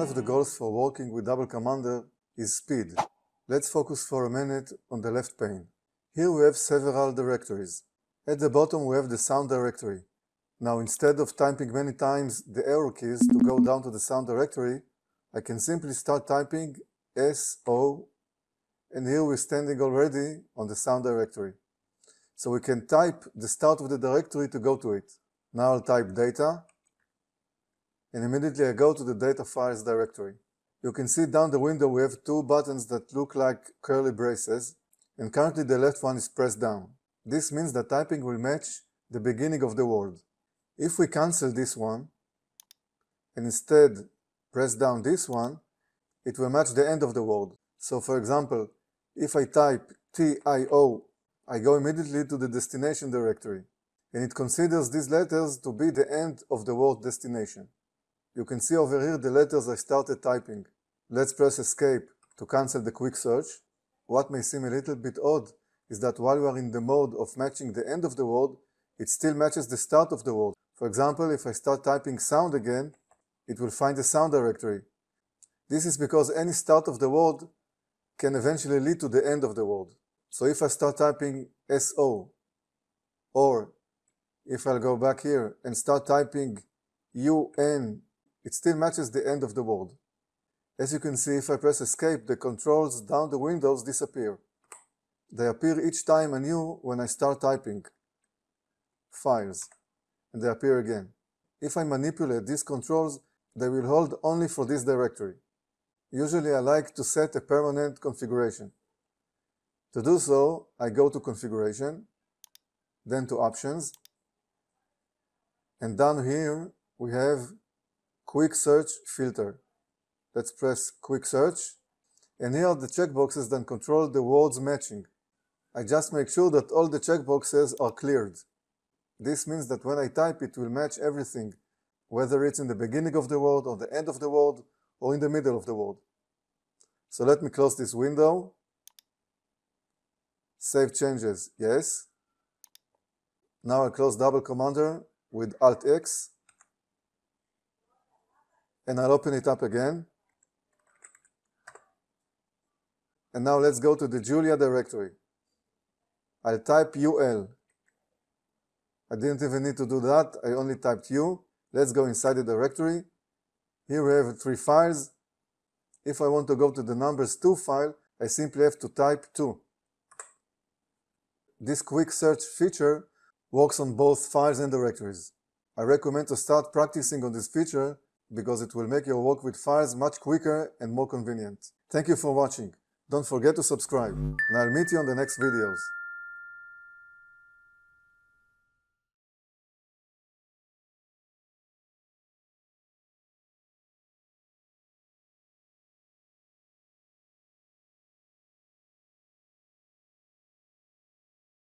One of the goals for working with Double Commander is speed. Let's focus for a minute on the left pane. Here we have several directories. At the bottom we have the sound directory. Now instead of typing many times the arrow keys to go down to the sound directory, I can simply start typing SO and here we're standing already on the sound directory. So we can type the start of the directory to go to it. Now I'll type data and immediately I go to the data files directory. You can see down the window we have two buttons that look like curly braces and currently the left one is pressed down. This means that typing will match the beginning of the word. If we cancel this one and instead press down this one, it will match the end of the word. So for example, if I type TIO, I go immediately to the destination directory and it considers these letters to be the end of the word destination. You can see over here the letters I started typing. Let's press escape to cancel the quick search. What may seem a little bit odd is that while we are in the mode of matching the end of the word, it still matches the start of the word. For example, if I start typing sound again, it will find the sound directory. This is because any start of the word can eventually lead to the end of the word. So if I start typing SO, or if I'll go back here and start typing UN it still matches the end of the word. As you can see, if I press escape, the controls down the windows disappear. They appear each time anew when I start typing files, and they appear again. If I manipulate these controls, they will hold only for this directory. Usually I like to set a permanent configuration. To do so, I go to Configuration, then to Options, and down here we have quick search filter. Let's press quick search. And here are the checkboxes that control the words matching. I just make sure that all the checkboxes are cleared. This means that when I type it will match everything, whether it's in the beginning of the word or the end of the word or in the middle of the word. So let me close this window. Save changes, yes. Now I close double commander with Alt X and I'll open it up again. And now let's go to the Julia directory. I'll type UL. I didn't even need to do that. I only typed U. Let's go inside the directory. Here we have three files. If I want to go to the numbers 2 file, I simply have to type 2. This quick search feature works on both files and directories. I recommend to start practicing on this feature because it will make your work with files much quicker and more convenient. Thank you for watching. Don't forget to subscribe, and I'll meet you on the next videos.